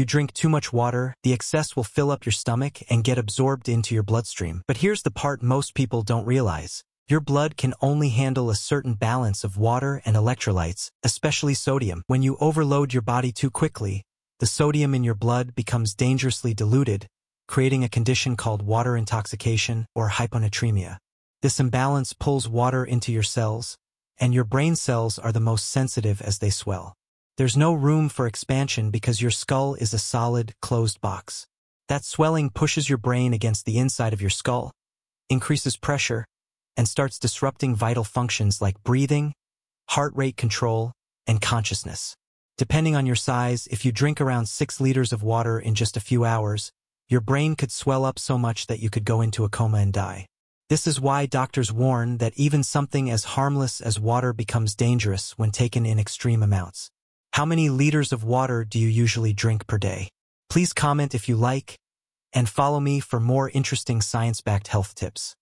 You drink too much water, the excess will fill up your stomach and get absorbed into your bloodstream. But here's the part most people don't realize. Your blood can only handle a certain balance of water and electrolytes, especially sodium. When you overload your body too quickly, the sodium in your blood becomes dangerously diluted, creating a condition called water intoxication or hyponatremia. This imbalance pulls water into your cells, and your brain cells are the most sensitive as they swell. There's no room for expansion because your skull is a solid, closed box. That swelling pushes your brain against the inside of your skull, increases pressure, and starts disrupting vital functions like breathing, heart rate control, and consciousness. Depending on your size, if you drink around 6 liters of water in just a few hours, your brain could swell up so much that you could go into a coma and die. This is why doctors warn that even something as harmless as water becomes dangerous when taken in extreme amounts. How many liters of water do you usually drink per day? Please comment if you like, and follow me for more interesting science-backed health tips.